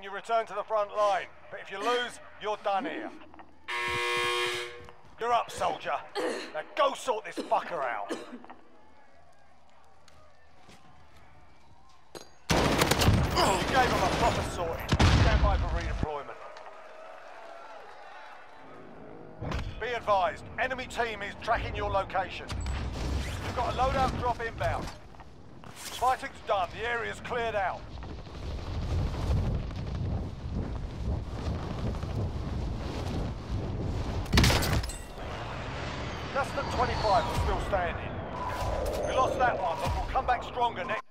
and you return to the front line. But if you lose, you're done here. You're up, soldier. Now go sort this fucker out. You gave him a proper sorting. Stand by for redeployment. Be advised, enemy team is tracking your location. You've got a loadout drop inbound. Fighting's done, the area's cleared out. 25 are still standing. We lost that one, but we'll come back stronger next